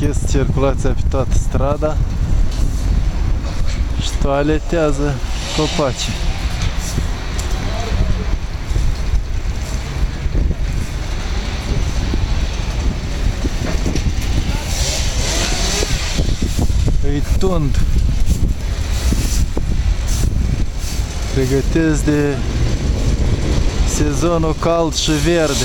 Este circulația pe toată strada și toaletează copacii. Îi tund. Pregătesc de sezonul cald și verde.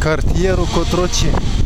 Cartierul Cotroceni.